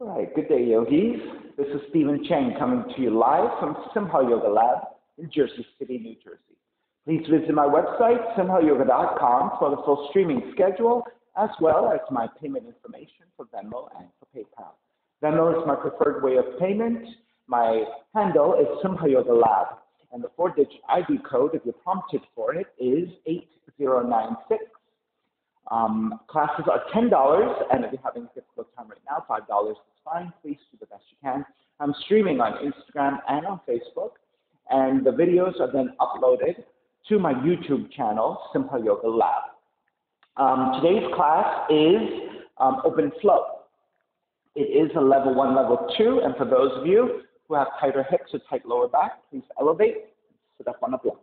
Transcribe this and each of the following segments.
Right, good day, yogis. This is Stephen Cheng coming to you live from Simha Yoga Lab in Jersey City, New Jersey. Please visit my website, simhayoga.com, for the full streaming schedule, as well as my payment information for Venmo and for PayPal. Venmo is my preferred way of payment. My handle is Simha Yoga Lab, and the four-digit ID code, if you're prompted for it, is 8096. Um, classes are $10, and if you're having a difficult time right now, $5 is fine. Please do the best you can. I'm streaming on Instagram and on Facebook, and the videos are then uploaded to my YouTube channel, Simha Yoga Lab. Um, today's class is um, Open Flow. It is a level one, level two, and for those of you who have tighter hips or tight lower back, please elevate, sit up on a block.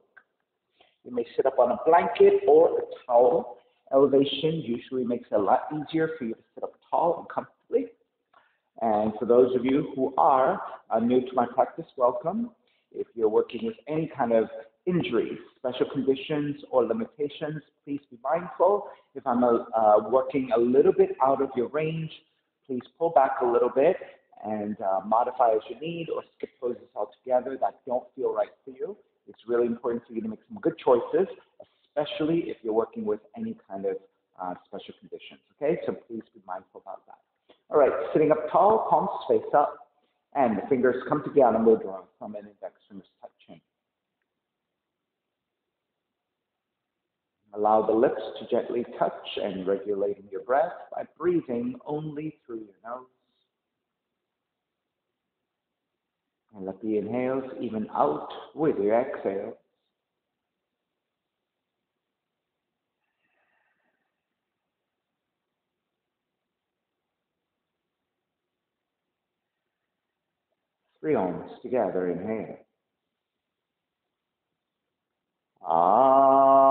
You may sit up on a blanket or a towel elevation usually makes it a lot easier for you to sit up tall and comfortably. And for those of you who are uh, new to my practice, welcome. If you're working with any kind of injuries, special conditions, or limitations, please be mindful. If I'm uh, working a little bit out of your range, please pull back a little bit and uh, modify as you need or skip poses altogether that don't feel right for you. It's really important for you to make some good choices, especially if you're working with any kind of uh, special conditions. Okay, so please be mindful about that. All right, sitting up tall, palms face up, and the fingers come together mudra from an index fingers touching. Allow the lips to gently touch and regulating your breath by breathing only through your nose. And let the inhales even out with your exhales. Three arms together, inhale. Um.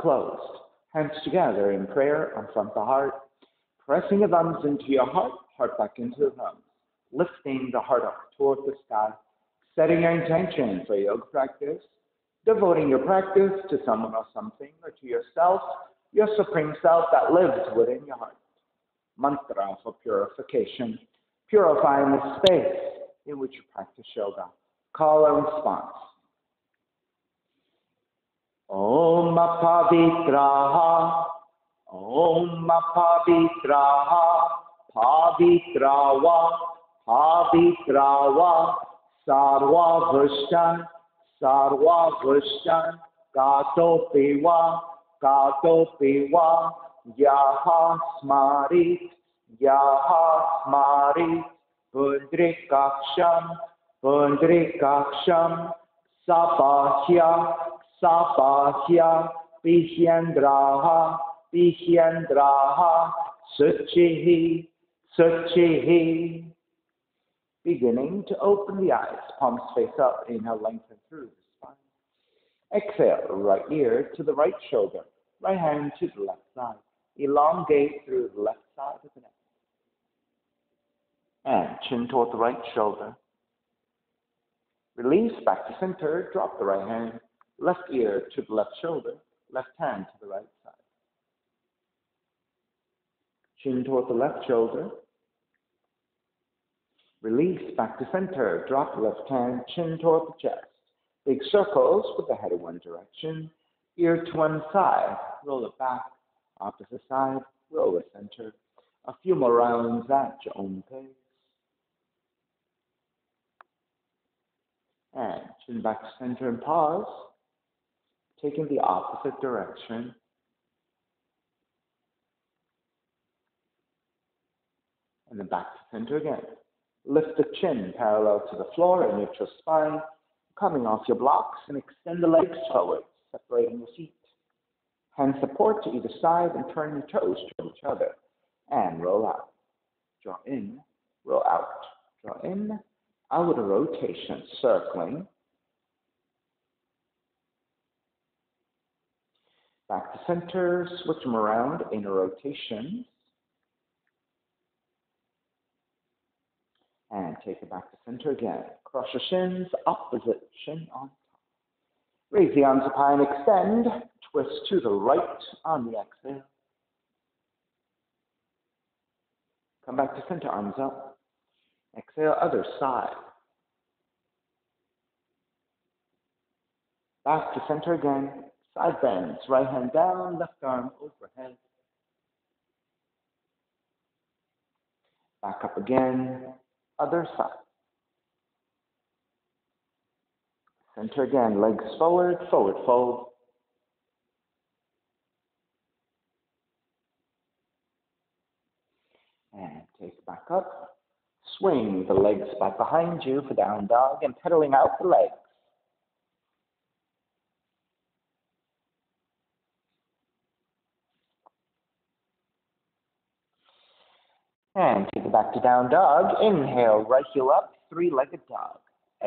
Closed, hands together in prayer on front of the heart, pressing the thumbs into your heart, heart back into the thumbs, lifting the heart up toward the sky, setting your intention for yoga practice, devoting your practice to someone or something or to yourself, your supreme self that lives within your heart. Mantra for purification, purifying the space in which you practice yoga. Call a response. ॐ अपवित्राः ॐ अपवित्राः, भावित्रावा भावित्रावा सार्वाभृष्टान् सार्वाभृष्टान् कातो पिवा कातो पिवा याः स्मारि याः स्मारि पुन्द्रिकाक्षं पुन्द्रिकाक्षं सपाह्या Sapasya Pishyandraha Pishyandraha Suchihi Suchihi. Beginning to open the eyes, palms face up, inhale, lengthen through the spine. Exhale, right ear to the right shoulder, right hand to the left side. Elongate through the left side of the neck. And chin toward the right shoulder. Release back to center, drop the right hand, left ear to the left shoulder, left hand to the right side. Chin toward the left shoulder. Release back to center, drop left hand, chin toward the chest. Big circles with the head in one direction, ear to one side, roll it back, opposite side, roll it center. A few more rounds at your own pace. And chin back to center and pause taking the opposite direction. And then back to center again. Lift the chin parallel to the floor and neutral spine, coming off your blocks and extend the legs forward, separating your feet. Hand support to either side and turn your toes to each other. And roll out. Draw in, roll out. Draw in, outer rotation, circling, Back to center, switch them around in a rotation. And take it back to center again. Cross your shins, opposite shin on top. Raise the arms up high and extend. Twist to the right on the exhale. Come back to center, arms up. Exhale, other side. Back to center again. Side bends. Right hand down, left arm overhead. Back up again. Other side. Center again. Legs forward, forward fold. And take back up. Swing the legs back behind you for down dog and pedaling out the legs. And take it back to down dog. Inhale, right heel up, three-legged dog.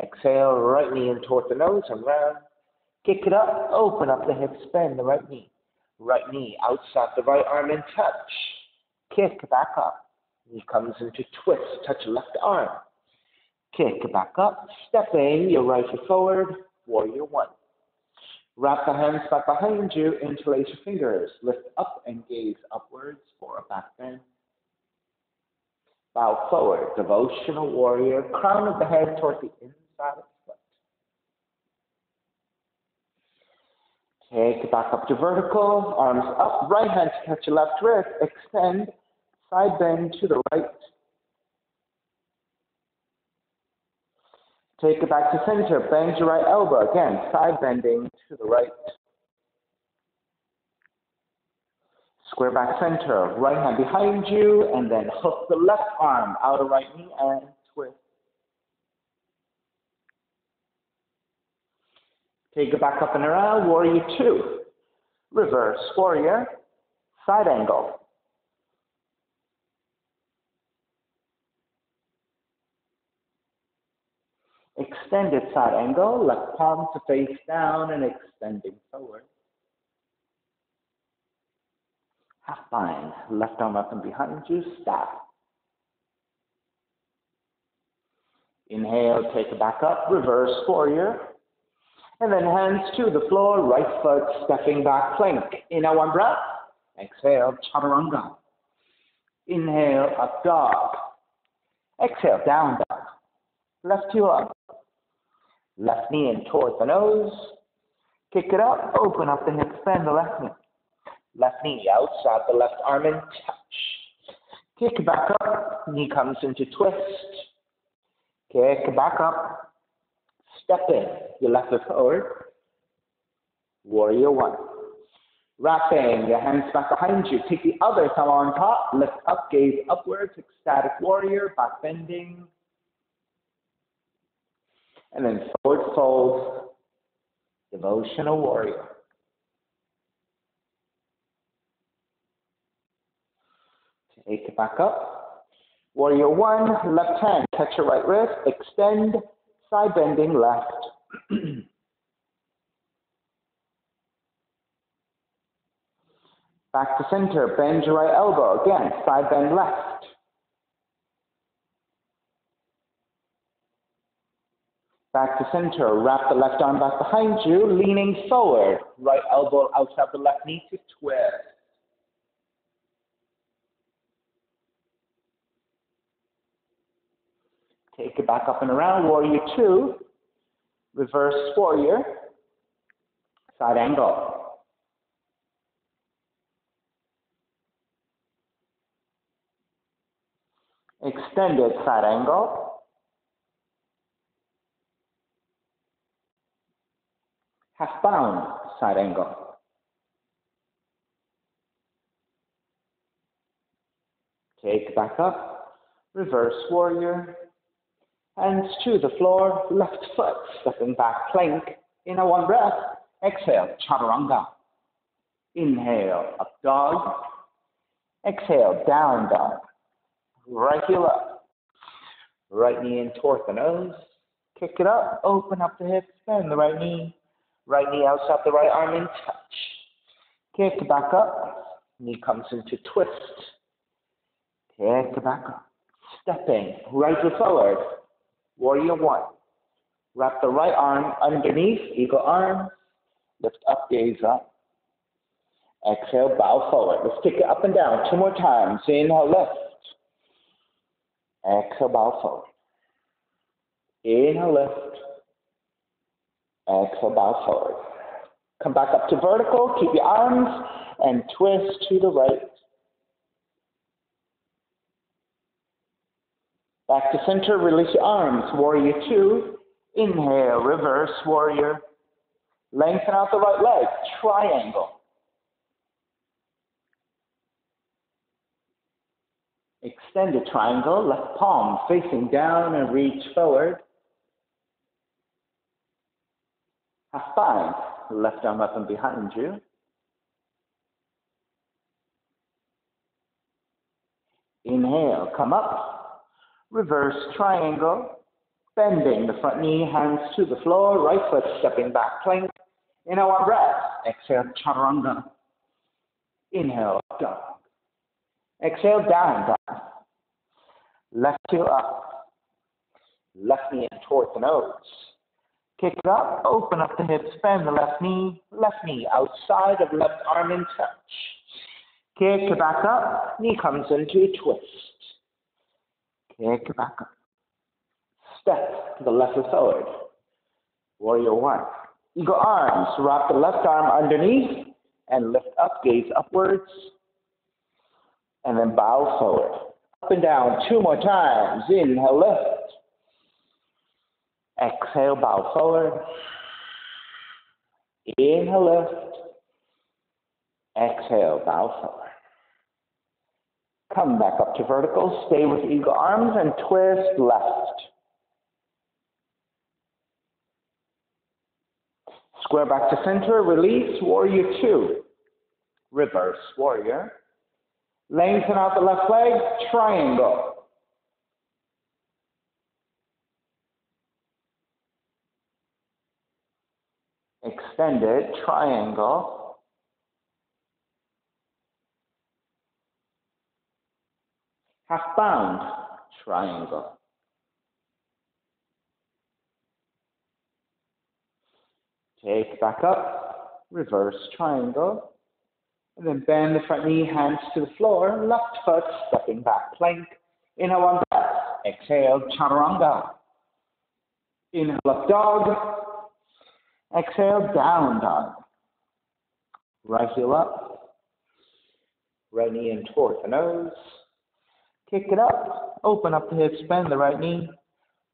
Exhale, right knee in toward the nose and round. Kick it up, open up the hips, bend the right knee. Right knee outside the right arm and touch. Kick back up. Knee comes into twist, touch left arm. Kick back up, step in, your right foot forward, warrior one. Wrap the hands back behind you, interlace your fingers, lift up and gaze upwards for a back bend. Bow forward, devotional warrior, crown of the head toward the inside of the foot. Take it back up to vertical, arms up, right hand to catch your left wrist, extend, side bend to the right. Take it back to center, bend your right elbow, again, side bending to the right. Square back center, right hand behind you, and then hook the left arm out of right knee and twist. Take it back up and around, warrior two. Reverse warrior, side angle. Extended side angle, left palm to face down and extending forward. Half bind, left arm up and behind you, stop. Inhale, take it back up, reverse warrior. And then hands to the floor, right foot stepping back, plank. Inhale, one breath. Exhale, chaturanga. Inhale, up dog. Exhale, down dog. Left heel up. Left knee in towards the nose. Kick it up, open up the hips, bend the left knee. Left knee outside the left arm and touch. Kick back up. Knee comes into twist. Kick back up. Step in. Your left foot forward. Warrior one. Wrapping your hands back behind you. Take the other thumb on top. Lift up, gaze upwards. Ecstatic warrior. Back bending. And then forward fold. Devotional warrior. Take it back up. Warrior one, left hand, catch your right wrist, extend, side bending left. back to center, bend your right elbow, again, side bend left. Back to center, wrap the left arm back behind you, leaning forward, right elbow outside the left knee to twist. Take it back up and around. Warrior two. Reverse warrior. Side angle. Extended side angle. Half bound side angle. Take back up. Reverse warrior. Hands to the floor, left foot stepping back, plank. In a one breath, exhale, chaturanga. Inhale, up dog. Exhale, down dog. Right heel up. Right knee in toward the nose. Kick it up, open up the hips, bend the right knee. Right knee outside the right arm and touch. Kick back up. Knee comes into twist. Kick back up. Stepping. Right foot forward. Warrior one. Wrap the right arm underneath. Eagle arm. Lift up, gaze up. Exhale, bow forward. Let's kick it up and down two more times. Inhale, lift. Exhale, bow forward. Inhale, lift. Exhale, bow forward. Come back up to vertical. Keep your arms and twist to the right. Back to center. Release your arms. Warrior two. Inhale, reverse warrior. Lengthen out the right leg. Triangle. Extended triangle, left palm facing down and reach forward. Half bind, left arm up and behind you. Inhale, come up, reverse triangle, bending the front knee, hands to the floor, right foot stepping back, plank. Inhale, one breath. Exhale, chaturanga. Inhale, dog. Exhale, down, down. Left heel up. Left knee in towards the nose. Kick it up, open up the hips, bend the left knee, left knee outside of left arm in touch. Kick it back up, knee comes into a twist. Kick back up. Step to the left forward. Warrior one. Eagle arms, wrap the left arm underneath and lift up, gaze upwards and then bow forward. Up and down two more times. Inhale, lift. Exhale, bow forward. Inhale, lift. Exhale, bow forward. Come back up to vertical. Stay with eagle arms and twist left. Square back to center. Release. Warrior two. Reverse warrior. Lengthen out the left leg, triangle. Extended, triangle. Half bound, triangle. Take back up, reverse triangle. And then bend the front knee, hands to the floor, left foot stepping back, plank. Inhale, one breath. Exhale, chaturanga. Inhale, up dog. Exhale, down dog. Right heel up. Right knee in toward the nose. Kick it up. Open up the hips, bend the right knee.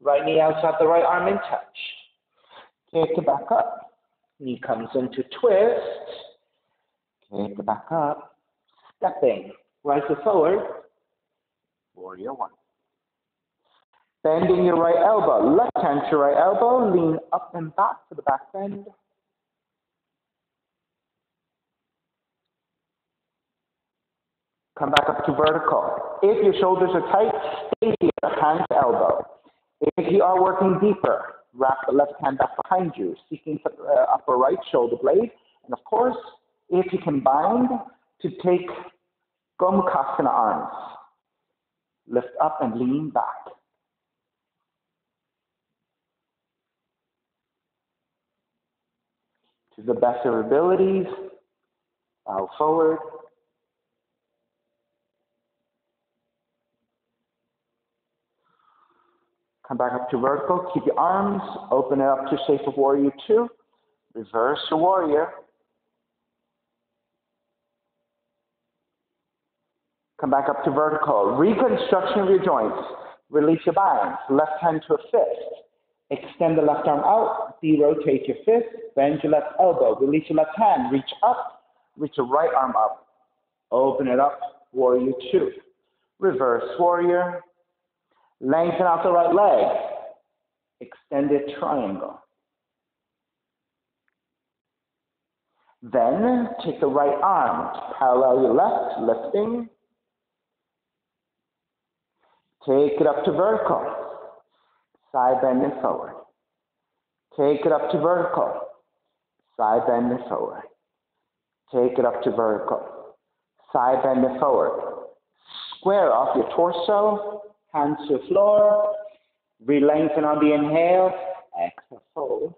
Right knee outside the right arm in touch. Kick it back up. Knee comes into twist. Take it back up. Stepping. Right foot forward. Warrior one. Bending your right elbow. Left hand to right elbow. Lean up and back for the back bend. Come back up to vertical. If your shoulders are tight, stay here, hand to elbow. If you are working deeper, wrap the left hand back behind you, seeking the uh, upper right shoulder blade. And of course, if you can bind to take Gomukhasana arms. Lift up and lean back. To the best of your abilities, bow forward. Come back up to vertical. Keep your arms. Open it up to shape of warrior two. Reverse your warrior. Come back up to vertical. Reconstruction of your joints. Release your binds. Left hand to a fist. Extend the left arm out. De-rotate your fist. Bend your left elbow. Release your left hand. Reach up. Reach your right arm up. Open it up. Warrior two. Reverse warrior. Lengthen out the right leg. Extended triangle. Then take the right arm, parallel your left, lifting, Take it up to vertical. Side bend bending forward. Take it up to vertical. Side bend bending forward. Take it up to vertical. Side bend it forward. Square off your torso, hands to the floor. Re-lengthen on the inhale. Exhale, fold.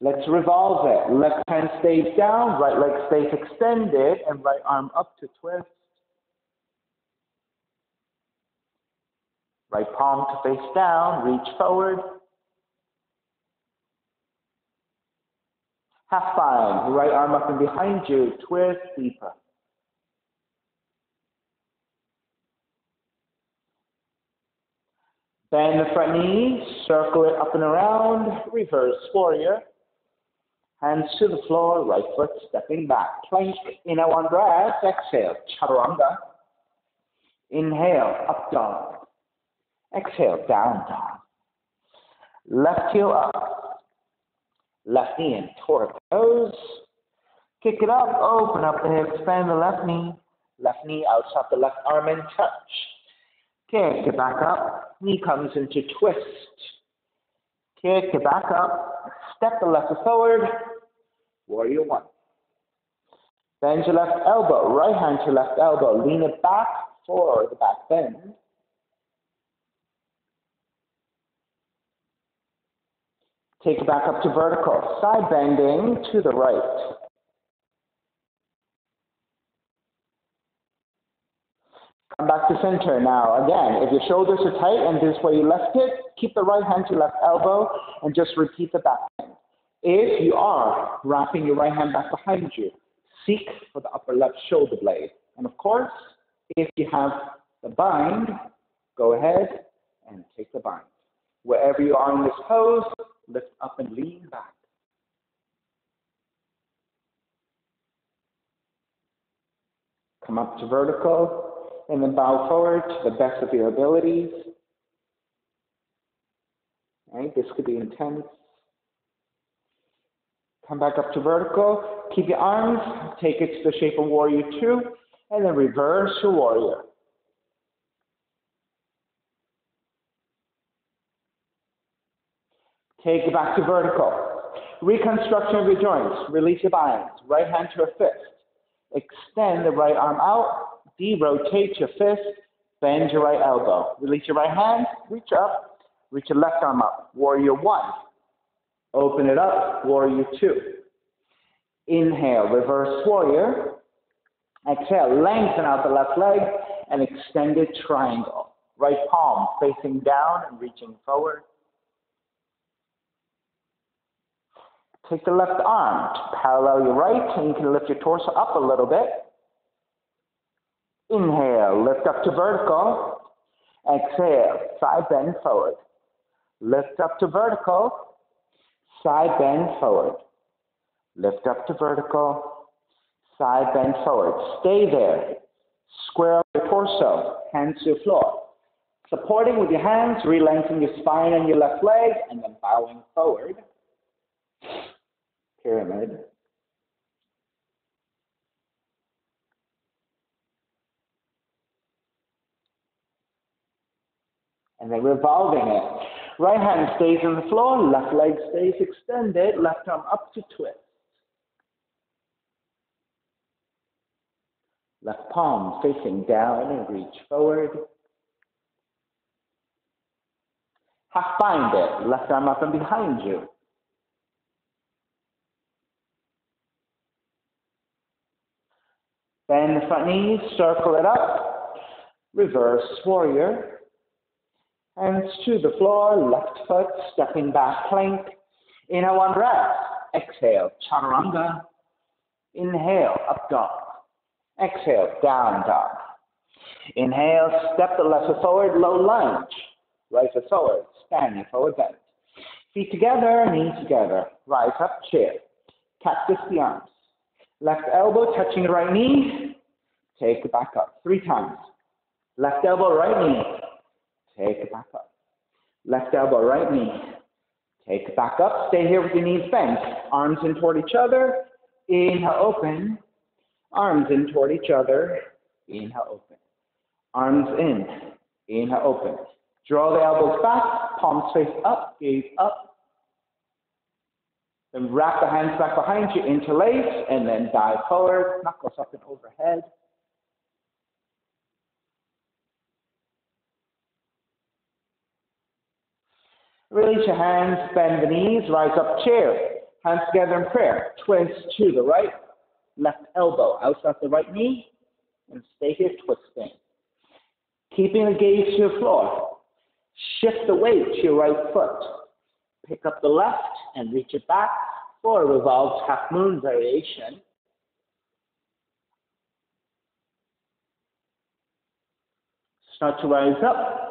Let's revolve it. Left hand stays down, right leg stays extended, and right arm up to twist. Right palm to face down, reach forward. Half bind, right arm up and behind you, twist deeper. Bend the front knee, circle it up and around, reverse warrior. Hands to the floor, right foot stepping back. Plank in a one breath, exhale, chaturanga. Inhale, up dog. Exhale, down dog. Left heel up. Left knee and in, toes. Kick it up, open up the hip, expand the left knee. Left knee outside the left arm and touch. Kick it back up. Knee comes into twist. Kick it back up. Step the left foot forward. Warrior one. Bend your left elbow. Right hand to left elbow. Lean it back for the back bend. Take it back up to vertical. Side bending to the right. Come back to center now. Again, if your shoulders are tight and this way you left it, keep the right hand to left elbow and just repeat the back bend. If you are wrapping your right hand back behind you, seek for the upper left shoulder blade. And of course, if you have the bind, go ahead and take the bind. Wherever you are in this pose, lift up and lean back. Come up to vertical and then bow forward to the best of your abilities. Right? This could be intense. Come back up to vertical. Keep your arms. Take it to the shape of warrior two. And then reverse your warrior. Take it back to vertical. Reconstruction of your joints. Release your binds. Right hand to a fist. Extend the right arm out. De-rotate your fist. Bend your right elbow. Release your right hand. Reach up. Reach your left arm up. Warrior one. Open it up. Warrior two. Inhale. Reverse warrior. Exhale. Lengthen out the left leg and extended triangle. Right palm facing down and reaching forward. Take the left arm to parallel your right, and you can lift your torso up a little bit. Inhale, lift up to vertical. Exhale, side bend forward. Lift up to vertical, side bend forward. Lift up to vertical, side bend forward. Stay there. Square up your torso, hands to the floor. Supporting with your hands, re-lengthen your spine and your left leg, and then bowing forward pyramid. And then revolving it. Right hand stays on the floor, left leg stays extended, left arm up to twist. Left palm facing down and reach forward. Half bind it, left arm up and behind you. Bend the front knees, circle it up, reverse warrior. Hands to the floor, left foot stepping back plank. Inhale one breath. Exhale, chaturanga. Inhale, up dog. Exhale, down dog. Inhale, step the left foot forward, low lunge. Right foot forward, standing forward bend. Feet together, knees together. Rise up, chair. Cactus the arms. Left elbow touching the right knee. Take it back up. Three times. Left elbow, right knee. Take it back up. Left elbow, right knee. Take it back up. Stay here with your knees bent. Arms in toward each other. Inhale, open. Arms in toward each other. Inhale, open. Arms in. Inhale, open. Draw the elbows back. palms face up, gaze up. Then wrap the hands back behind you, interlace, and then dive forward, knuckles up and overhead. Release your hands, bend the knees, rise up chair. Hands together in prayer. Twist to the right, left elbow outside the right knee, and stay here twisting. Keeping the gaze to the floor. Shift the weight to your right foot. Pick up the left and reach it back for a revolved half moon variation. Start to rise up.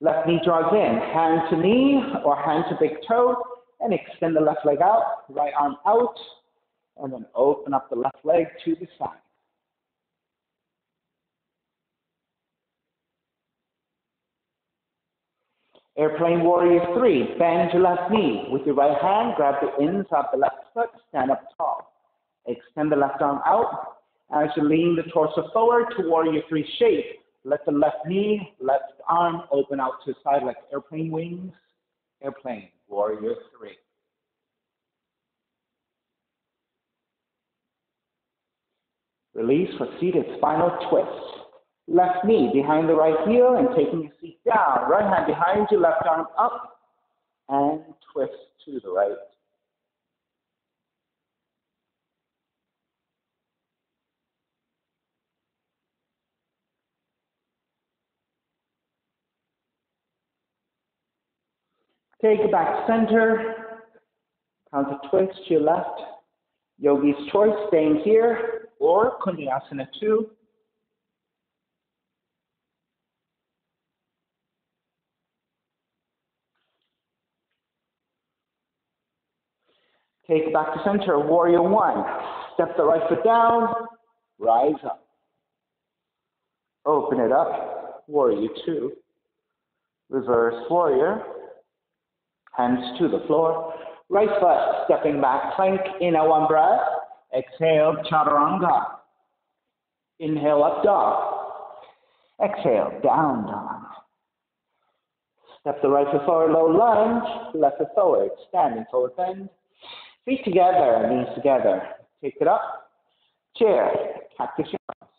Left knee draws in, hand to knee or hand to big toe, and extend the left leg out, right arm out, and then open up the left leg to the side. Airplane Warrior 3, bend your left knee. With your right hand, grab the ends of the left foot, stand up tall. Extend the left arm out. As you lean the torso forward to Warrior 3 shape, let the left knee, left arm open out to the side like airplane wings. Airplane Warrior 3. Release for seated spinal twist. Left knee behind the right heel and taking your seat down. Right hand behind you, left arm up and twist to the right. Take it back center. Counter twist to your left. Yogi's choice, staying here, or Koundinyasana 2. Take back to center, warrior one. Step the right foot down, rise up. Open it up, warrior two. Reverse warrior, hands to the floor. Right foot stepping back, plank, inhale one breath. Exhale, chaturanga. Inhale, up dog. Exhale, down dog. Step the right foot forward, low lunge. Left foot forward, standing forward bend. Feet together, knees together. Take it up. Chair, cactus arms.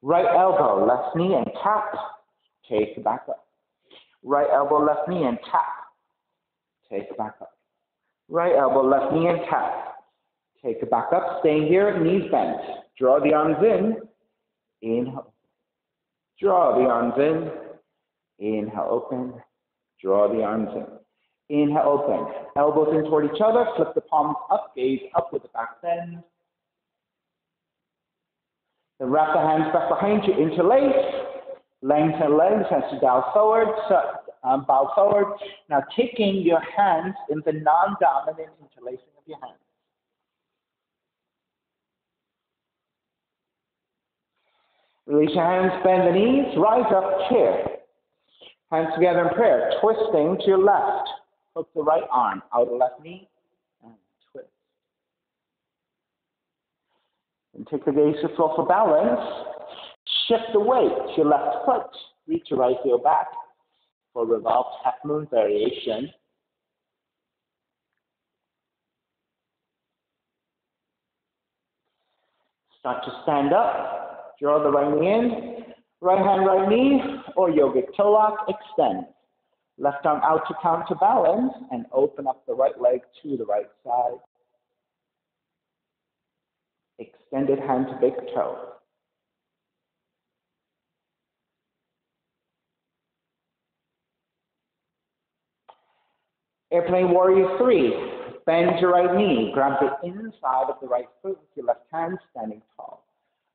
Right elbow, left knee and tap. Take it back up. Right elbow, left knee and tap. Take it back up. Right elbow, left knee and tap. Take it back up. Staying here, knees bent. Draw the arms in. Inhale. Draw the arms in. Inhale, open. Draw the arms in. Inhale, open. Elbows in toward each other. Flip the palms up. Gaze up with the back bend. Then wrap the hands back behind you. Interlace. Lengthen legs as you bow forward. So, um, bow forward. Now taking your hands in the non-dominant interlacing of your hands. Release your hands, bend the knees, rise up, chair. Hands together in prayer, twisting to your left. Hook the right arm, out left knee, and twist. And take the gaze to floor for balance. Shift the weight to your left foot. Reach your right heel back for revolved half moon variation. Start to stand up. Draw the right knee in. Right hand, right knee, or yogic toe lock, extend. Left arm out to counterbalance and open up the right leg to the right side. Extended hand to big toe. Airplane Warrior 3. Bend your right knee. Grab the inside of the right foot with your left hand standing tall.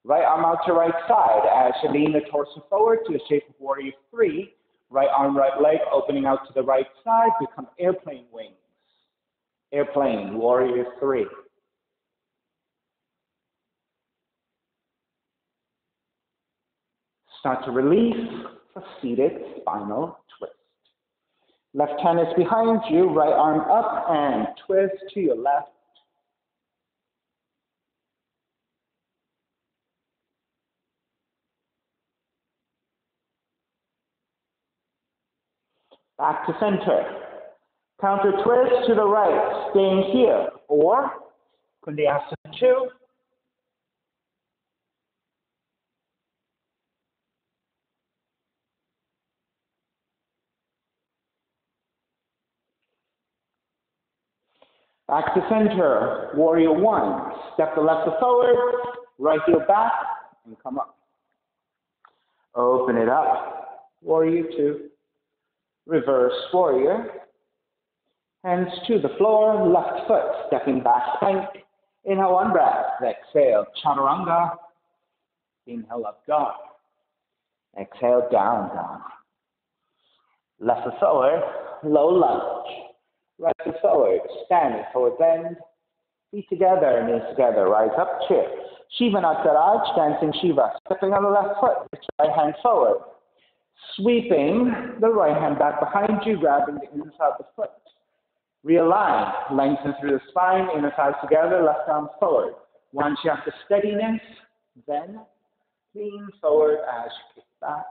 Right arm out to right side as you lean the torso forward to the shape of Warrior 3. Right arm, right leg opening out to the right side. Become airplane wings. Airplane Warrior 3. Start to release for seated spinal twist. Left hand is behind you, right arm up and twist to your left. Back to center. Counter twist to the right, staying here. Or Koundinyasana 2. Back to center, warrior one. Step the left foot forward, right heel back, and come up. Open it up, warrior two. Reverse warrior. Hands to the floor, left foot, stepping back plank. Inhale one breath, exhale, chaturanga. Inhale up dog. Exhale down dog. Left foot forward, low lunge. Right foot forward, standing forward bend. Feet together, knees together, rise up, chair. Shiva Nataraj, dancing Shiva. Stepping on the left foot, right hand forward. Sweeping the right hand back behind you, grabbing the inside of the foot. Realign, lengthen through the spine, inner thighs together, left arm forward. Once you have the steadiness, then lean forward as you kick back.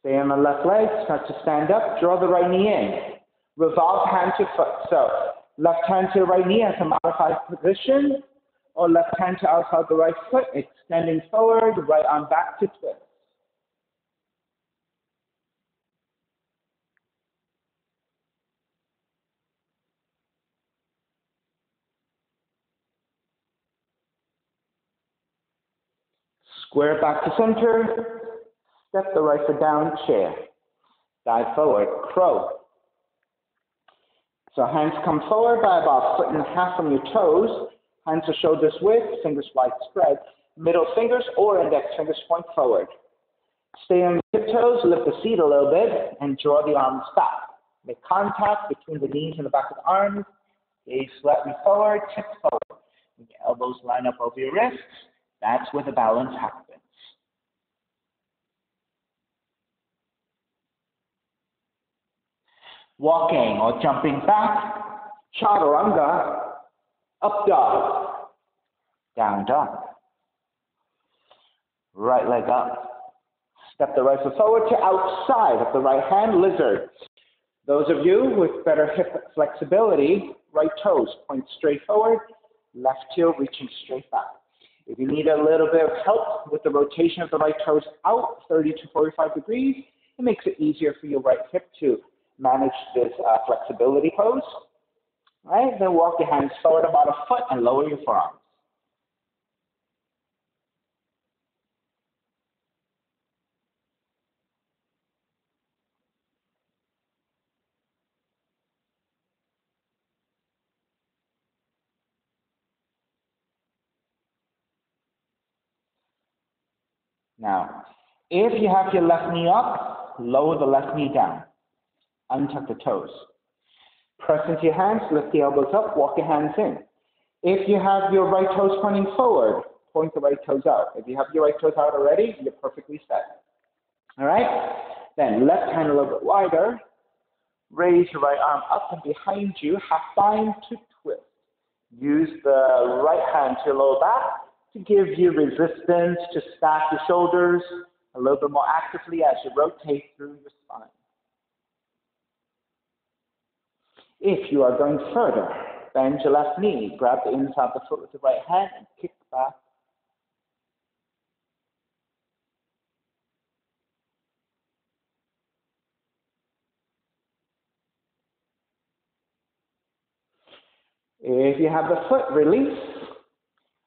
Stay on the left leg, start to stand up, draw the right knee in. Revolve hand to foot. So left hand to right knee as a modified position, or left hand to outside the right foot, extending forward, right arm back to twist. Square back to center, Step the right foot down, chair. Dive forward, crow. So hands come forward by about a foot and a half from your toes. Hands to shoulders width, fingers wide spread. Middle fingers or index fingers point forward. Stay on your tiptoes, lift the seat a little bit, and draw the arms back. Make contact between the knees and the back of the arms. Gaze slightly forward, tip forward. Your elbows line up over your wrists, that's where the balance happens. Walking or jumping back, chaturanga, up dog, down dog. Right leg up. Step the right foot forward to outside of the right hand, lizard. Those of you with better hip flexibility, right toes point straight forward, left heel reaching straight back. If you need a little bit of help with the rotation of the right toes out 30 to 45 degrees, it makes it easier for your right hip to manage this uh, flexibility pose. Right? Then walk your hands forward about a foot and lower your forearms. Now, if you have your left knee up, lower the left knee down untuck the toes. Press into your hands, lift the elbows up, walk your hands in. If you have your right toes pointing forward, point the right toes out. If you have your right toes out already, you're perfectly set. All right? Then left hand a little bit wider. Raise your right arm up and behind you, half bind to twist. Use the right hand to your lower back to give you resistance to stack your shoulders a little bit more actively as you rotate through your spine. If you are going further, bend your left knee, grab the inside of the foot with the right hand, and kick back. If you have the foot release,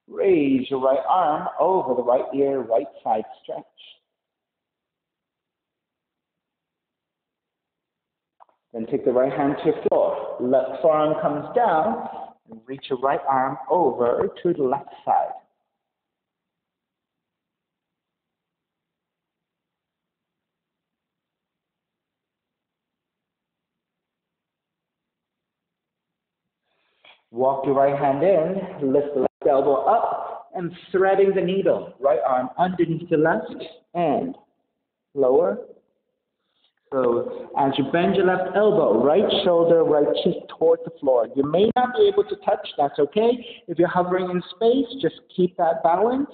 raise your right arm over the right ear, right side stretch. Then take the right hand to your floor. Left forearm comes down and reach your right arm over to the left side. Walk your right hand in, lift the left elbow up, and threading the needle. Right arm underneath the left and lower, So as you bend your left elbow, right shoulder, right cheek toward the floor. You may not be able to touch, that's okay. If you're hovering in space, just keep that balance.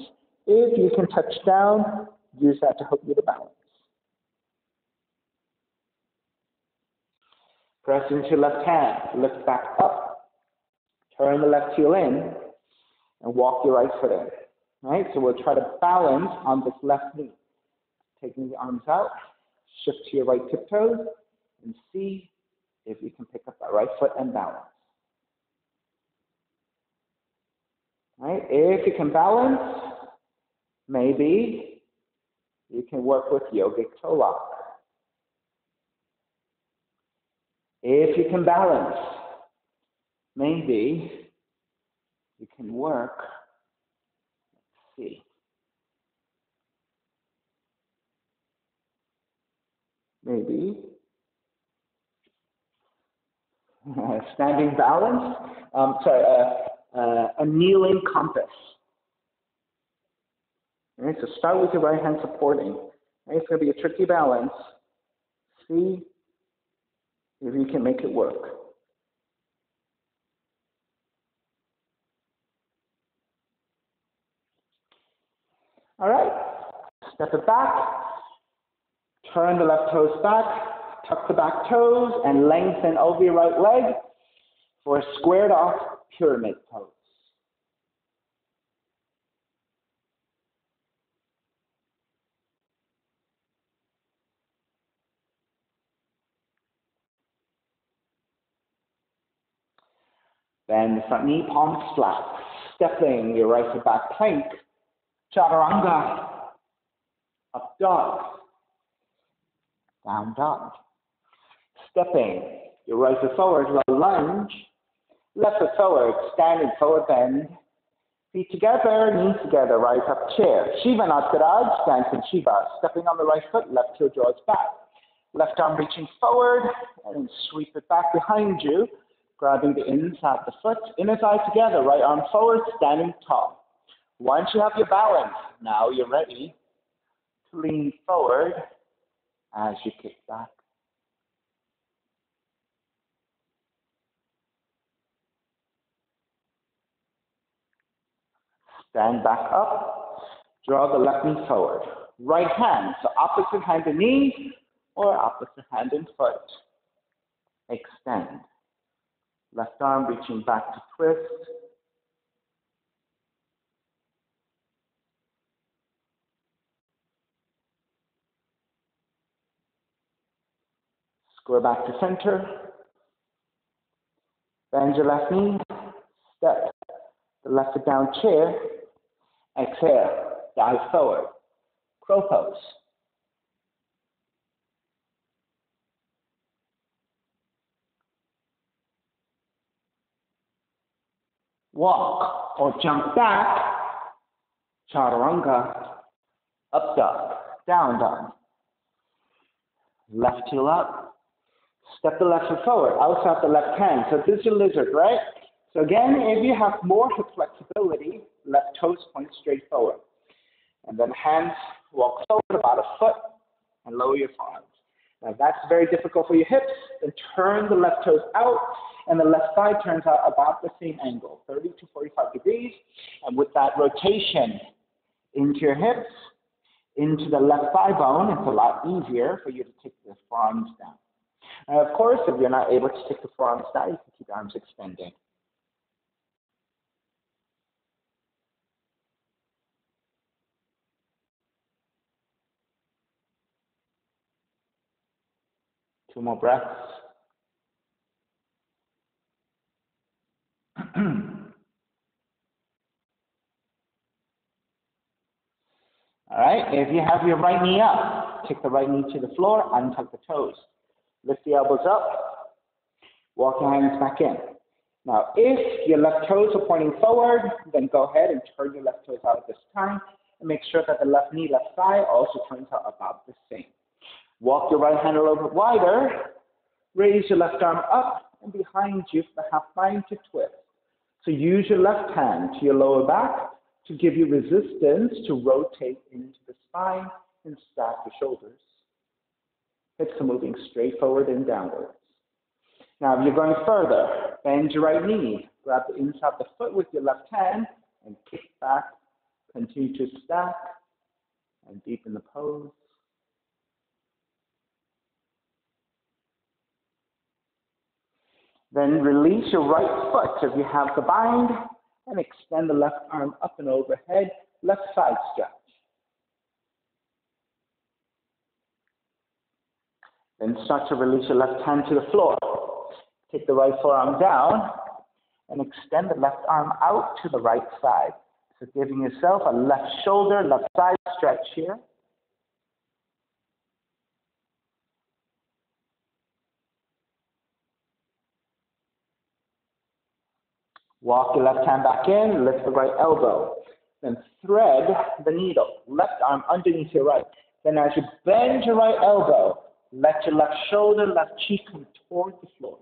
If you can touch down, use that to help you to balance. Press into left hand, lift back up, turn the left heel in, and walk your right foot in. All right, so we'll try to balance on this left knee. Taking the arms out, shift to your right tiptoes, and see if you can pick up that right foot and balance. Right, if you can balance, maybe you can work with yogic toe lock. If you can balance, maybe you can work, let's see. Maybe. standing balance, um, sorry, uh, uh, a kneeling compass. All right, so start with your right hand supporting. Right, it's going to be a tricky balance. See if you can make it work. All right, step it back, turn the left toes back, tuck the back toes, and lengthen over your right leg for a squared off pyramid pose. Then the front knee, palms flat. Stepping your right foot back plank. Chaturanga. Up dog. Down dog. Stepping right foot forward, low lunge. Left foot forward, standing forward bend. Feet together, knees together, rise up chair. Shiva Nataraj, in Shiva. Stepping on the right foot, left heel draws back. Left arm reaching forward and sweep it back behind you grabbing the inside of the foot, inner thigh together, right arm forward, standing tall. Once you have your balance, now you're ready to lean forward as you kick back. Stand back up, draw the left knee forward. Right hand, so opposite hand and knee, or opposite hand and foot. Extend. Left arm reaching back to twist. Square back to center. Bend your left knee. Step the left foot down chair. Exhale. Dive forward. Crow pose. walk or jump back, chaturanga, up dog, down dog. Left heel up, step the left foot forward, outside the left hand. So this is your lizard, right? So again, if you have more hip flexibility, left toes point straight forward. And then hands walk forward about a foot and lower your forearms. Now that's very difficult for your hips. Then turn the left toes out and the left thigh turns out about the same angle, 30 to 45 degrees. And with that rotation into your hips, into the left thigh bone, it's a lot easier for you to take the forearms down. And of course, if you're not able to take the forearms down, you can keep the arms extended. Two more breaths. All right, if you have your right knee up, take the right knee to the floor, untuck the toes. Lift the elbows up, walk your hands back in. Now, if your left toes are pointing forward, then go ahead and turn your left toes out at this time and make sure that the left knee, left thigh also turns out about the same. Walk your right hand a little bit wider, raise your left arm up and behind you for the half bind to twist. So use your left hand to your lower back to give you resistance to rotate into the spine and stack the shoulders. Hips are moving straight forward and downwards. Now, if you're going further, bend your right knee. Grab the inside of the foot with your left hand and kick back. Continue to stack and deepen the pose. Then release your right foot if you have the bind and extend the left arm up and overhead, left side stretch. Then start to release your left hand to the floor. Take the right forearm down and extend the left arm out to the right side. So giving yourself a left shoulder, left side stretch here. Walk your left hand back in, lift the right elbow. Then thread the needle, left arm underneath your right. Then as you bend your right elbow, let your left shoulder, left cheek come toward the floor.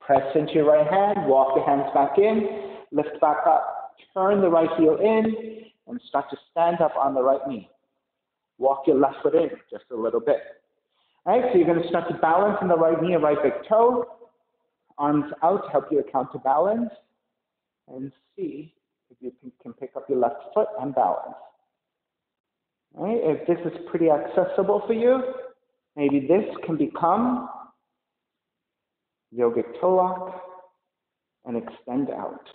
Press into your right hand, walk your hands back in, lift back up, turn the right heel in, and start to stand up on the right knee. Walk your left foot in just a little bit. Right, so you're going to start to balance in the right knee and right big toe. Arms out to help you to counterbalance. And see if you can, pick up your left foot and balance. Right, if this is pretty accessible for you, maybe this can become yogic toe lock and extend out.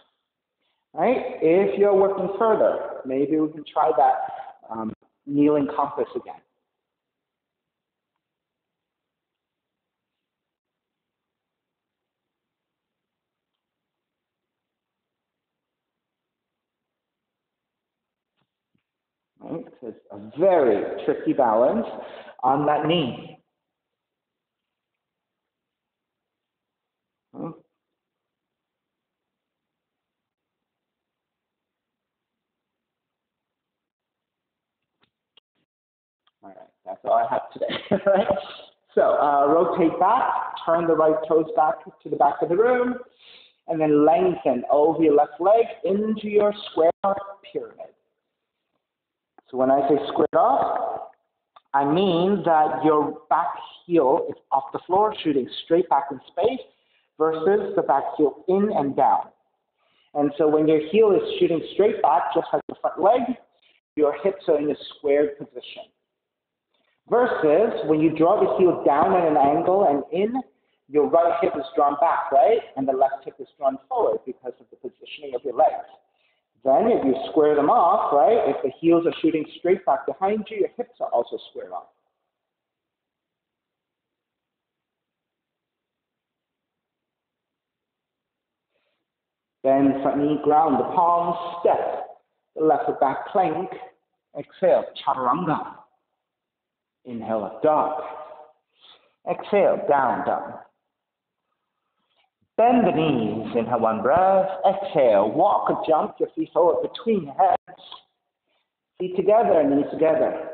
Right? if you're working further, maybe we can try that um, kneeling compass again. Right? So it's a very tricky balance on that knee. All right, that's all I have today. So uh, rotate back, turn the right toes back to the back of the room, and then lengthen over your left leg into your square pyramid. So when I say squared off, I mean that your back heel is off the floor, shooting straight back in space, versus the back heel in and down. And so when your heel is shooting straight back, just like the front leg, your hips are in a squared position. Versus when you draw the heel down at an angle and in, your right hip is drawn back, right? And the left hip is drawn forward because of the positioning of your legs. Then if you square them off, right, if the heels are shooting straight back behind you, your hips are also squared off. Then front knee ground, the palms step, the left foot back plank, exhale, chaturanga. Inhale, up dog. Exhale, down dog. Bend the knees, inhale one breath. Exhale, walk or jump your feet forward between heads. Feet together, knees together.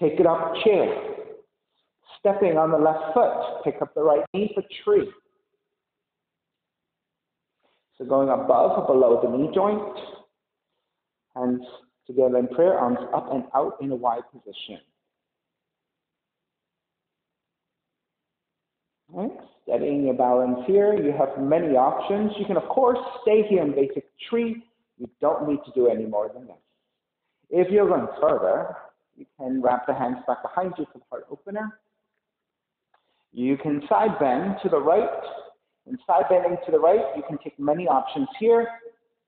Take it up chair. Stepping on the left foot, pick up the right knee for tree. So going above or below the knee joint. Hands together in prayer, arms up and out in a wide position. Right? Steadying your balance here. You have many options. You can, of course, stay here in basic tree. You don't need to do any more than this. If you're going further, you can wrap the hands back behind you for the heart opener. You can side bend to the right. And side bending to the right, you can take many options here.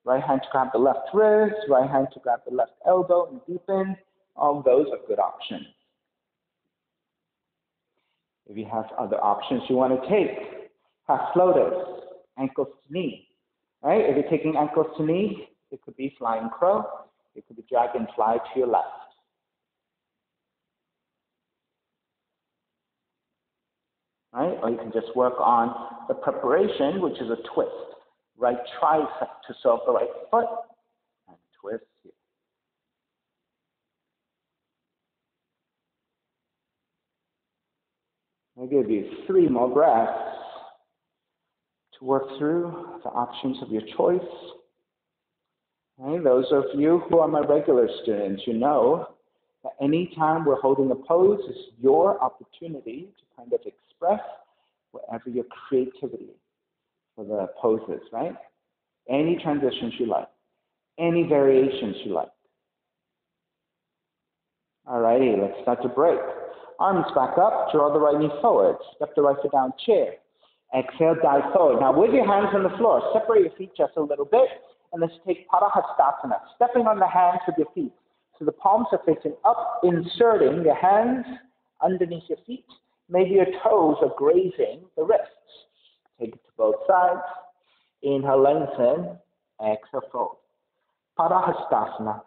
Right hand to grab the left wrist, right hand to grab the left elbow and deepen. All those are good options. If you have other options you want to take, half floaters, ankles to knee. Right? If you're taking ankles to knee, it could be flying crow, it could be dragonfly to your left. Right? Or you can just work on the preparation, which is a twist. Right tricep to serve the right foot, and twist here. I'll give you three more breaths. to work through the options of your choice. Okay, those of you who are my regular students, you know that anytime we're holding a pose is your opportunity to kind of express whatever your creativity for the poses, right? Any transitions you like, any variations you like. All righty, let's start to break. Arms back up, draw the right knee forward, step the right foot down, chair. Exhale, dive forward. Now with your hands on the floor, separate your feet just a little bit, and let's take Padahastasana, stepping on the hands with your feet. So the palms are facing up, inserting your hands underneath your feet. Maybe your toes are grazing the wrists. Take it to both sides. Inhale, lengthen. Exhale, fold. Padahastasana.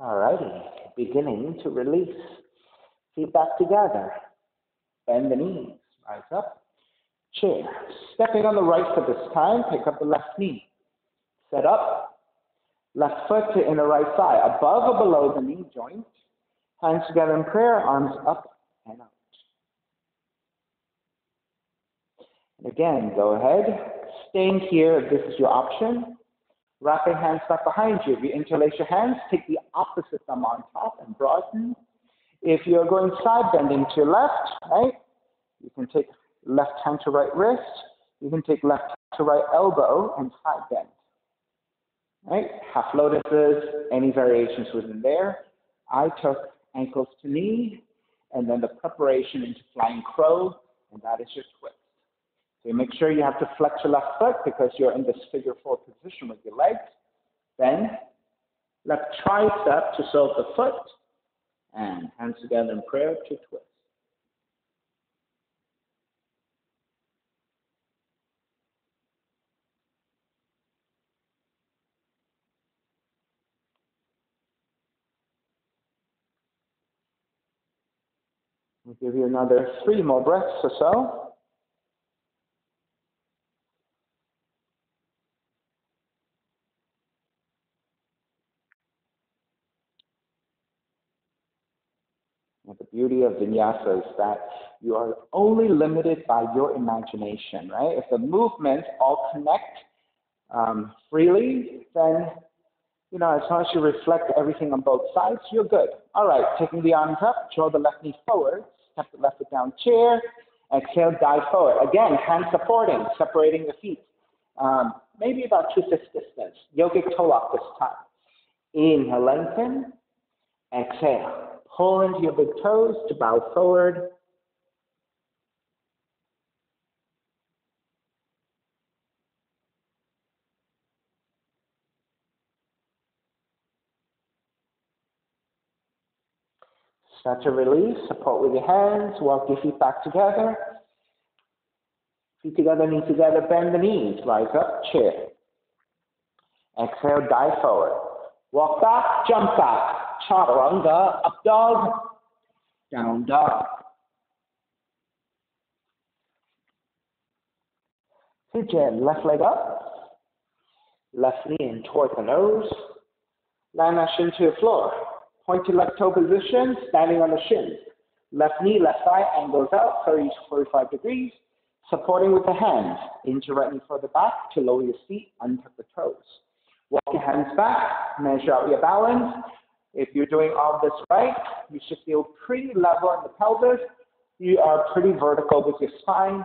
Alrighty, beginning to release. Feet back together. Bend the knees. Rise up. Chair. Stepping on the right foot this time, pick up the left knee. Set up. Left foot to inner right thigh. Above or below the knee joint. Hands together in prayer, arms up and out. And again, go ahead. Staying here if this is your option. Wrapping hands back behind you. You interlace your hands, take the opposite thumb on top and broaden. If you're going side bending to left, right, you can take left hand to right wrist. You can take left to right elbow and side bend. Right? Half lotuses, any variations within there. I took ankles to knee, and then the preparation into flying crow, and that is your twist. So make sure you have to flex your left foot because you're in this figure four position with your legs. Then left tricep to sole the foot and hands together in prayer to twist. I'll give you another three more breaths or so. the beauty of vinyasa is that you are only limited by your imagination, right? If the movements all connect um, freely, then, you know, as long as you reflect everything on both sides, you're good. All right, taking the arms up, draw the left knee forward, step the left foot down, chair, exhale, dive forward. Again, hands supporting, separating the feet. Um, maybe about two fist distance. Yogic toe lock this time. Inhale, lengthen. Exhale. Pull into your big toes to bow forward. Start to release, support with your hands, walk your feet back together. Feet together, knees together, bend the knees, rise up, chair. Exhale, dive forward. Walk back, jump back. Chaturanga, up dog, down dog. Pigeon, left leg up, left knee in toward the nose, land that shin to the floor. Point to left toe position, standing on the shin. Left knee, left thigh angles out 30 to 45 degrees, supporting with the hands. Into right knee further back to lower your feet, untuck the toes. Walk your hands back, measure out your balance, if you're doing all this right, you should feel pretty level in the pelvis. You are pretty vertical with your spine,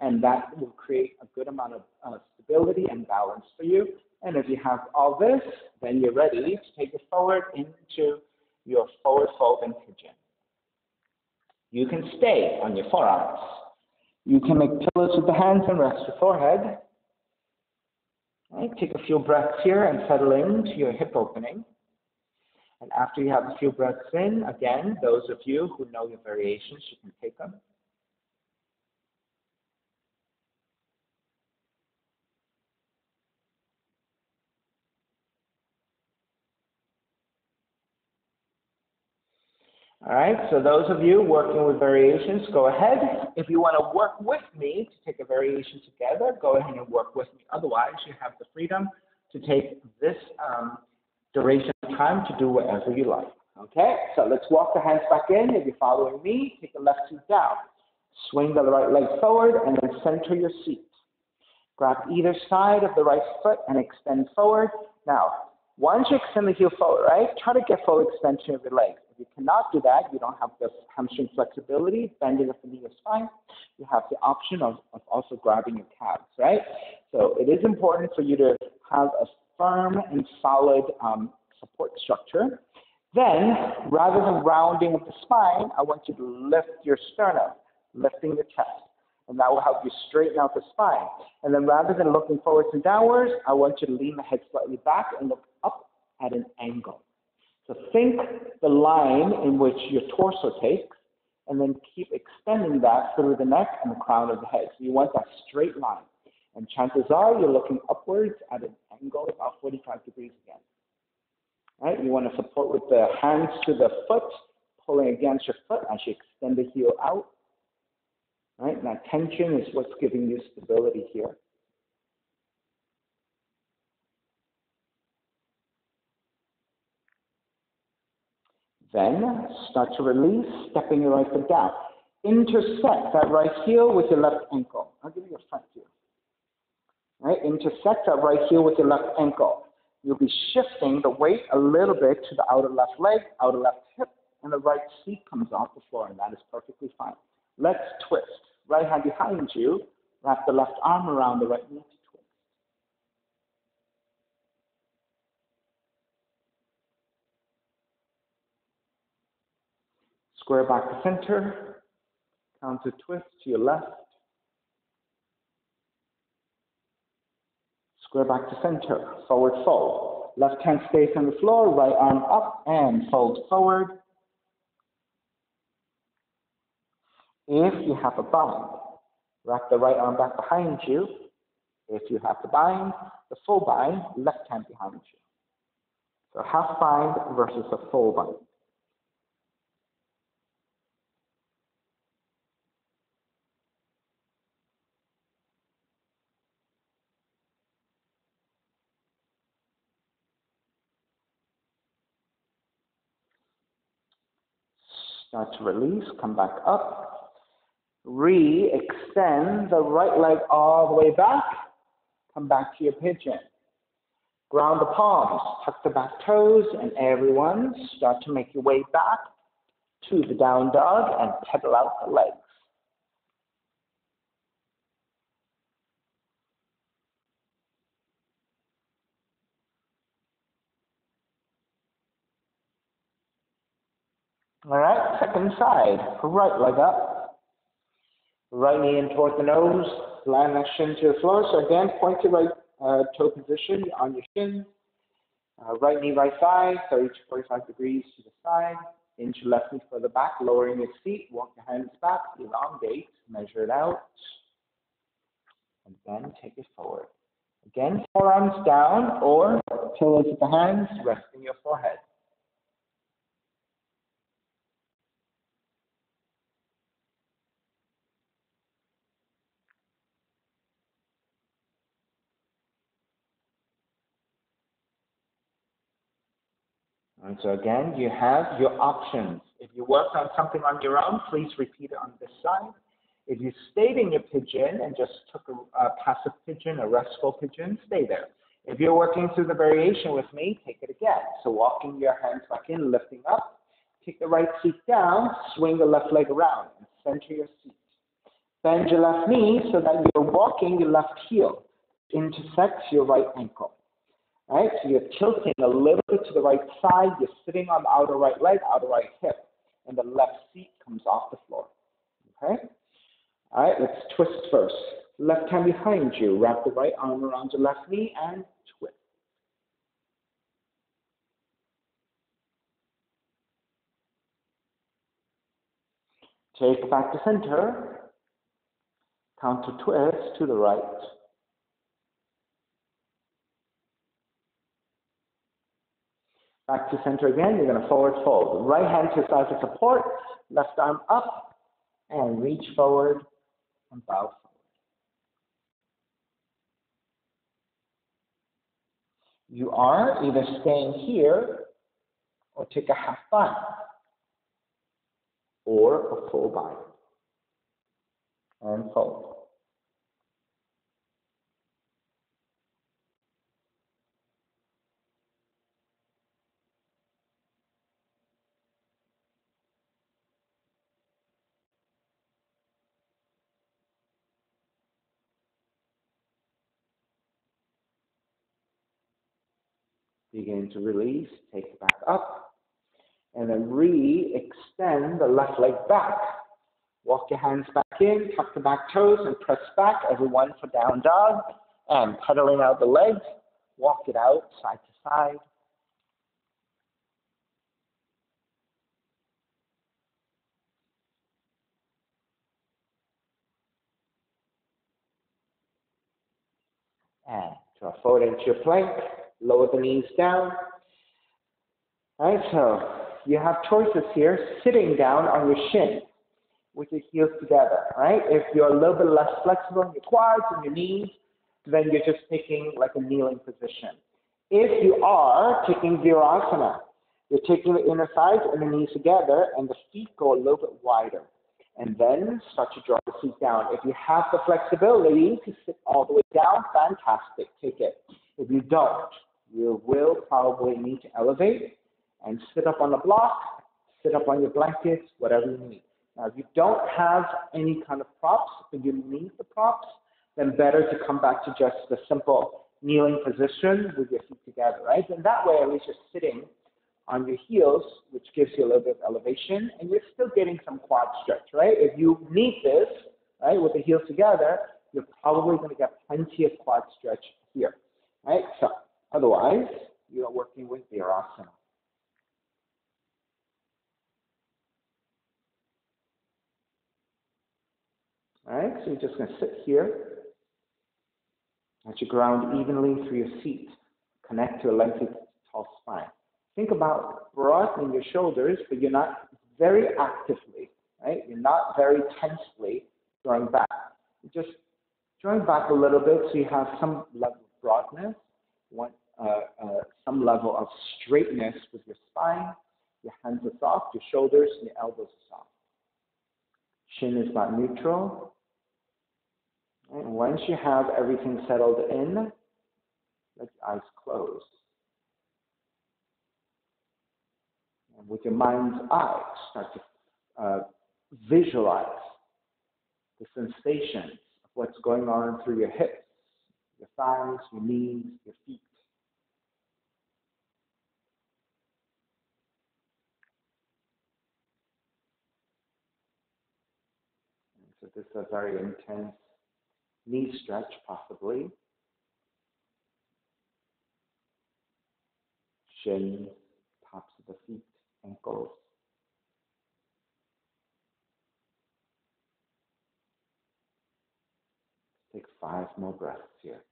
and that will create a good amount of uh, stability and balance for you. And if you have all this, then you're ready to take it forward into your forward folding pigeon. You can stay on your forearms. You can make pillows with the hands and rest your forehead. Right, take a few breaths here and settle into your hip opening. And after you have a few breaths in, again, those of you who know your variations, you can take them. All right, so those of you working with variations, go ahead. If you want to work with me to take a variation together, go ahead and work with me. Otherwise, you have the freedom to take this um, duration of time to do whatever you like. Okay, so let's walk the hands back in. If you're following me, take the left foot down. Swing the right leg forward and then center your seat. Grab either side of the right foot and extend forward. Now, once you extend the heel forward, right, try to get full extension of your legs. If you cannot do that, you don't have the hamstring flexibility, bending of the knee is fine. You have the option of, of also grabbing your calves, right? So it is important for you to have a firm and solid um, support structure. Then, rather than rounding of the spine, I want you to lift your sternum, lifting the chest. And that will help you straighten out the spine. And then rather than looking forwards and downwards, I want you to lean the head slightly back and look up at an angle. So think the line in which your torso takes, and then keep extending that through the neck and the crown of the head. So you want that straight line. And chances are you're looking upwards at an angle about 45 degrees again. Right? You want to support with the hands to the foot, pulling against your foot as you extend the heel out. Right? That tension is what's giving you stability here. Then start to release, stepping your right foot down. Intersect that right heel with your left ankle. I'll give you a front view. Right? Intersect that right here with your left ankle. You'll be shifting the weight a little bit to the outer left leg, outer left hip, and the right seat comes off the floor, and that is perfectly fine. Let's twist. Right hand behind you, wrap the left arm around the right knee to twist. Square back to center, counter twist to your left, Square back to center, forward fold. Left hand stays on the floor, right arm up and fold forward. If you have a bind, wrap the right arm back behind you. If you have the bind, the full bind, left hand behind you. So half bind versus a full bind. Start to release, come back up. Re-extend the right leg all the way back. Come back to your pigeon. Ground the palms, tuck the back toes, and everyone start to make your way back to the down dog and pedal out the legs. All right, second side. Right leg up. Right knee in toward the nose. Land that shin to the floor. So again, point your right uh, toe position on your shin. Uh, right knee, right thigh, 30 to 45 degrees to the side. Inch left knee further back, lowering your feet. Walk your hands back, elongate, measure it out. And then take it forward. Again, forearms down or pillows at the hands, resting your forehead. And so again, you have your options. If you worked on something on your own, please repeat it on this side. If you stayed in your pigeon and just took a, a passive pigeon, a restful pigeon, stay there. If you're working through the variation with me, take it again. So walking your hands back in, lifting up, take the right seat down, swing the left leg around, and center your seat. Bend your left knee so that you're walking your left heel intersects your right ankle. Right? So you're tilting a little bit to the right side. You're sitting on the outer right leg, outer right hip, and the left seat comes off the floor. Okay? All right, let's twist first. Left hand behind you. Wrap the right arm around your left knee and twist. Take back to center. Counter twist to the right. Back to center again, you're going to forward fold. Right hand to side for support, left arm up, and reach forward and bow forward. You are either staying here or take a half bind or a full bind and fold. Begin to release, take it back up, and then re-extend the left leg back. Walk your hands back in, tuck the back toes, and press back, everyone for down dog. And pedaling out the legs, walk it out side to side. And draw forward into your plank lower the knees down. All right, so you have choices here, sitting down on your shin with your heels together, right? If you're a little bit less flexible in your quads and your knees, then you're just taking like a kneeling position. If you are taking Virasana, you're taking the inner thighs and the knees together and the feet go a little bit wider. And then start to draw the feet down. If you have the flexibility to sit all the way down, fantastic, take it. If you don't, you will probably need to elevate and sit up on the block, sit up on your blankets, whatever you need. Now, if you don't have any kind of props, but you need the props, then better to come back to just the simple kneeling position with your feet together, right? And that way, at least you're sitting on your heels, which gives you a little bit of elevation, and you're still getting some quad stretch, right? If you need this, right, with the heels together, you're probably going to get plenty of quad stretch here, right? So Otherwise, you are working with Virasana. All right, so you're just going to sit here. Let you ground evenly through your seat. Connect to a lengthy, tall spine. Think about broadening your shoulders, but you're not very actively, right? You're not very tensely drawing back. You're just drawing back a little bit so you have some level of broadness. One, some level of straightness with your spine. Your hands are soft, your shoulders and your elbows are soft. Chin is about neutral. And once you have everything settled in, let your eyes close. And with your mind's eye, start to uh, visualize the sensations of what's going on through your hips, your thighs, your knees, your feet. So this is a very intense knee stretch, possibly. Shin, tops of the feet, ankles. Take five more breaths here.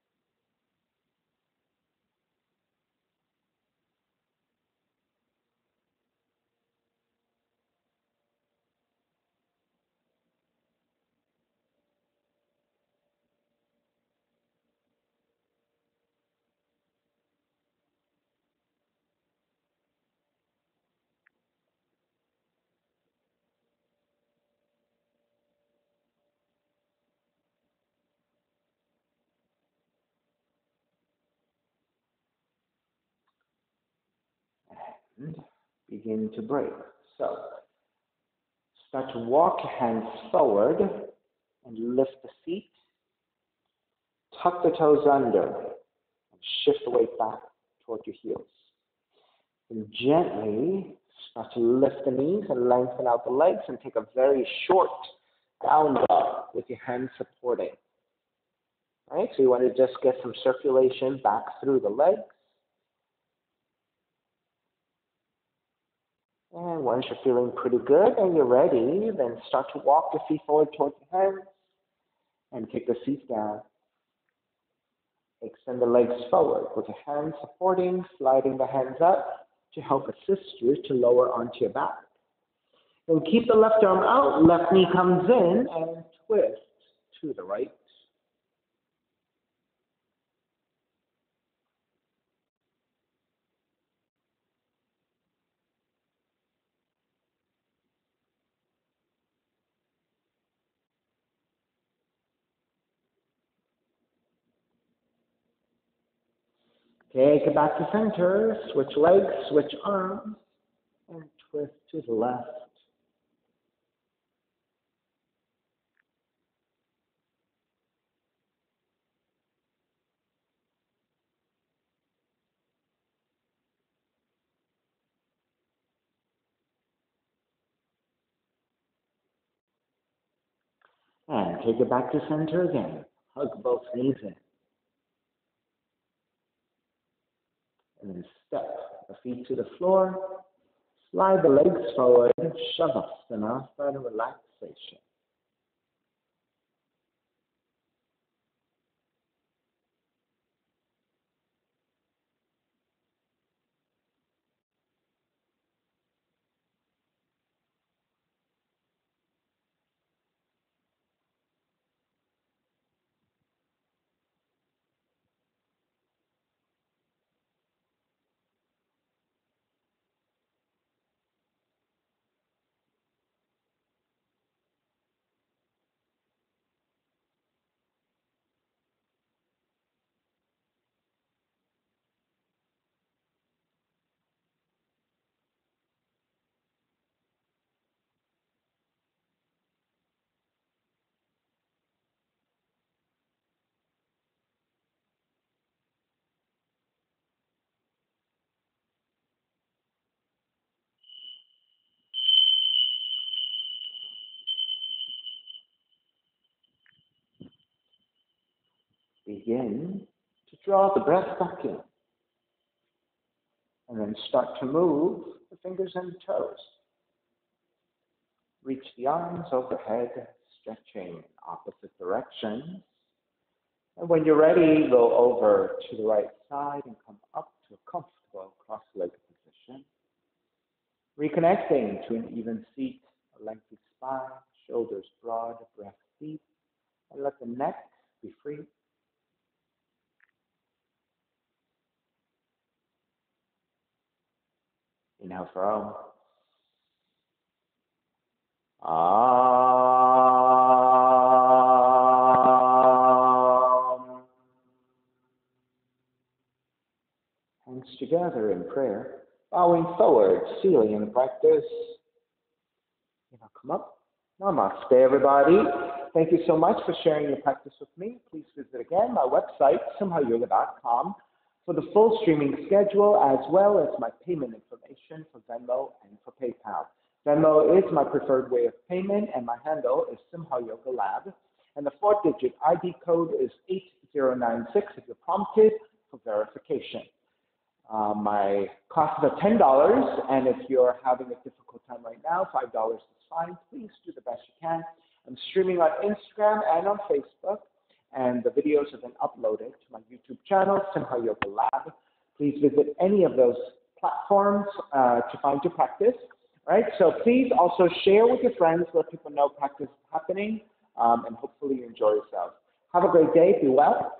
And begin to break. So start to walk hands forward and lift the feet. Tuck the toes under and shift the weight back toward your heels. And gently start to lift the knees and lengthen out the legs and take a very short down dog with your hands supporting. All right, so you want to just get some circulation back through the legs. Once you're feeling pretty good and you're ready, then start to walk the feet forward towards the hands and kick the feet down. Extend the legs forward with the hands supporting, sliding the hands up to help assist you to lower onto your back. Then keep the left arm out, left knee comes in, and twist to the right. Take it back to center, switch legs, switch arms, and twist to the left. And take it back to center again. Hug both knees in. And then step the feet to the floor. Slide the legs forward. Shavasana start a relaxation. Begin to draw the breath back in. And then start to move the fingers and toes. Reach the arms overhead, stretching in opposite directions. And when you're ready, go over to the right side and come up to a comfortable cross-legged position. Reconnecting to an even seat, a lengthy spine, shoulders broad, breath deep, and let the neck be free Inhale for Om. Om. Um, hands together in prayer, bowing forward, sealing in practice. Now come up. Namaste, everybody. Thank you so much for sharing your practice with me. Please visit again my website, simhayoga.com for the full streaming schedule as well as my payment information for Venmo and for PayPal. Venmo is my preferred way of payment and my handle is Simha Yoga Lab. And the four digit ID code is 8096 if you're prompted for verification. Uh, my costs are $10, and if you're having a difficult time right now, $5 is fine. Please do the best you can. I'm streaming on Instagram and on Facebook and the videos have been uploaded to my YouTube channel, Simha Yoga Lab. Please visit any of those platforms uh, to find your practice. Right? So please also share with your friends, let people know practice is happening, um, and hopefully you enjoy yourself. Have a great day. Be well.